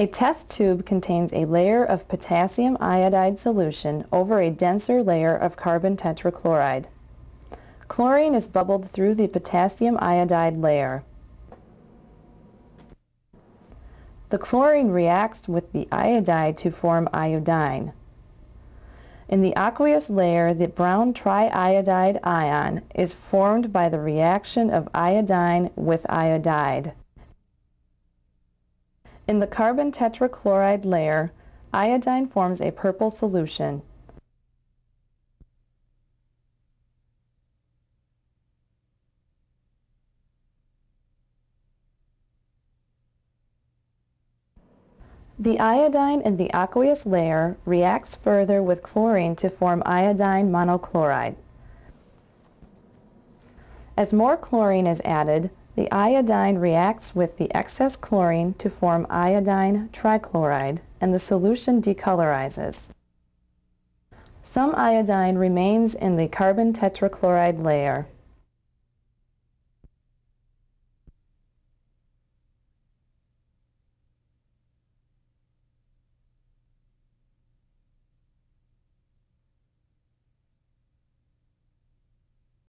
A test tube contains a layer of potassium iodide solution over a denser layer of carbon tetrachloride. Chlorine is bubbled through the potassium iodide layer. The chlorine reacts with the iodide to form iodine. In the aqueous layer, the brown triiodide ion is formed by the reaction of iodine with iodide. In the carbon tetrachloride layer, iodine forms a purple solution. The iodine in the aqueous layer reacts further with chlorine to form iodine monochloride. As more chlorine is added, the iodine reacts with the excess chlorine to form iodine trichloride and the solution decolorizes. Some iodine remains in the carbon tetrachloride layer.